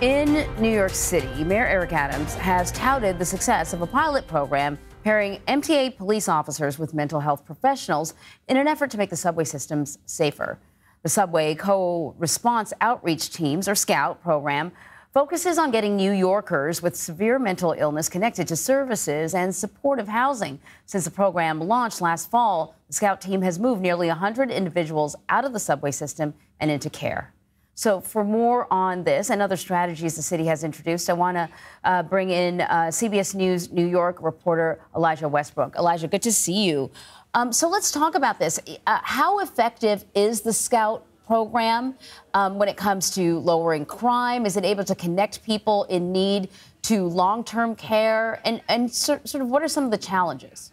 In New York City, Mayor Eric Adams has touted the success of a pilot program pairing MTA police officers with mental health professionals in an effort to make the subway systems safer. The Subway Co Response Outreach Teams, or SCOUT program, focuses on getting New Yorkers with severe mental illness connected to services and supportive housing. Since the program launched last fall, the SCOUT team has moved nearly 100 individuals out of the subway system and into care. So, for more on this and other strategies the city has introduced, I want to uh, bring in uh, CBS News New York reporter Elijah Westbrook. Elijah, good to see you. Um, so, let's talk about this. Uh, how effective is the Scout program um, when it comes to lowering crime? Is it able to connect people in need to long term care? And, and sort of what are some of the challenges?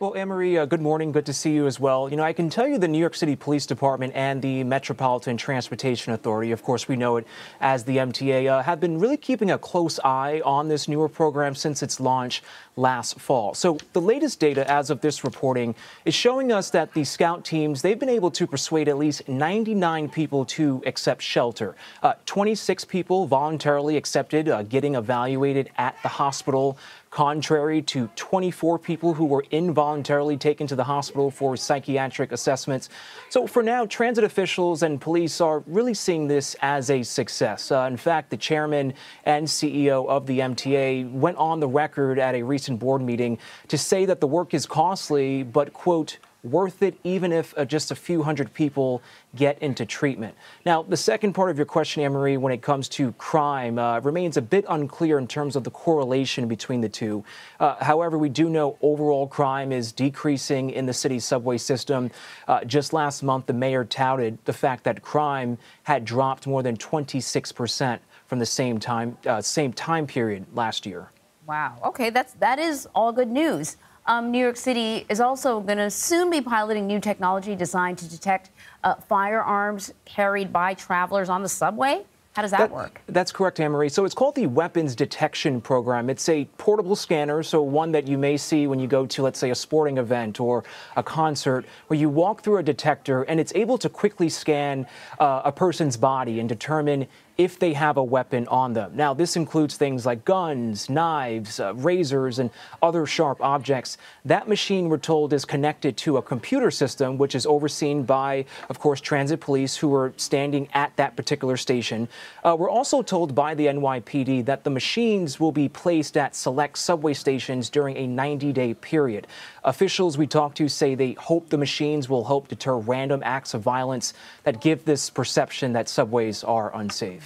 Well, Anne-Marie, uh, good morning. Good to see you as well. You know, I can tell you the New York City Police Department and the Metropolitan Transportation Authority, of course we know it as the MTA, uh, have been really keeping a close eye on this newer program since its launch last fall. So the latest data as of this reporting is showing us that the scout teams, they've been able to persuade at least 99 people to accept shelter. Uh, 26 people voluntarily accepted uh, getting evaluated at the hospital contrary to 24 people who were involuntarily taken to the hospital for psychiatric assessments. So for now, transit officials and police are really seeing this as a success. Uh, in fact, the chairman and CEO of the MTA went on the record at a recent board meeting to say that the work is costly, but, quote, worth it even if uh, just a few hundred people get into treatment. Now, the second part of your question, Anne Marie, when it comes to crime, uh, remains a bit unclear in terms of the correlation between the two. Uh, however, we do know overall crime is decreasing in the city's subway system. Uh, just last month, the mayor touted the fact that crime had dropped more than 26 percent from the same time uh, same time period last year. Wow. Okay, that's that is all good news. Um, New York City is also going to soon be piloting new technology designed to detect uh, firearms carried by travelers on the subway. How does that, that work? That's correct, Anne-Marie. So it's called the Weapons Detection Program. It's a portable scanner, so one that you may see when you go to, let's say, a sporting event or a concert, where you walk through a detector and it's able to quickly scan uh, a person's body and determine if they have a weapon on them. Now, this includes things like guns, knives, uh, razors, and other sharp objects. That machine, we're told, is connected to a computer system, which is overseen by, of course, transit police who are standing at that particular station. Uh, we're also told by the NYPD that the machines will be placed at select subway stations during a 90 day period. Officials we talked to say they hope the machines will help deter random acts of violence that give this perception that subways are unsafe.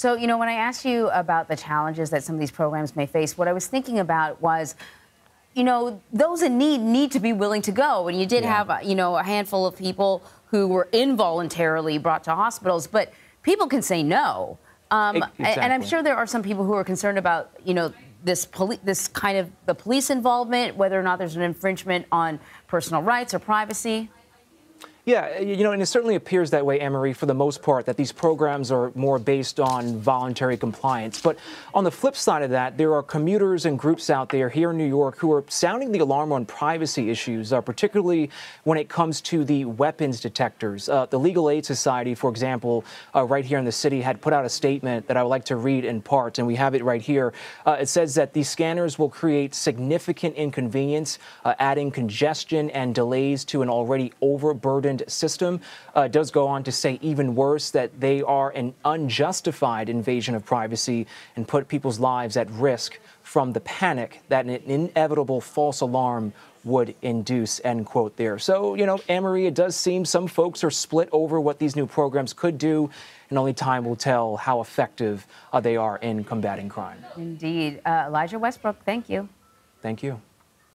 So, you know, when I asked you about the challenges that some of these programs may face, what I was thinking about was, you know, those in need need to be willing to go. And you did yeah. have, you know, a handful of people who were involuntarily brought to hospitals, but people can say no. Um, exactly. And I'm sure there are some people who are concerned about, you know, this poli- this kind of the police involvement, whether or not there's an infringement on personal rights or privacy. Yeah, you know, and it certainly appears that way, Anne-Marie, for the most part, that these programs are more based on voluntary compliance. But on the flip side of that, there are commuters and groups out there here in New York who are sounding the alarm on privacy issues, uh, particularly when it comes to the weapons detectors. Uh, the Legal Aid Society, for example, uh, right here in the city, had put out a statement that I would like to read in part, and we have it right here. Uh, it says that these scanners will create significant inconvenience, uh, adding congestion and delays to an already overburdened system. Uh, does go on to say even worse that they are an unjustified invasion of privacy and put people's lives at risk from the panic that an inevitable false alarm would induce, end quote there. So, you know, Anne-Marie, it does seem some folks are split over what these new programs could do, and only time will tell how effective uh, they are in combating crime. Indeed. Uh, Elijah Westbrook, thank you. Thank you.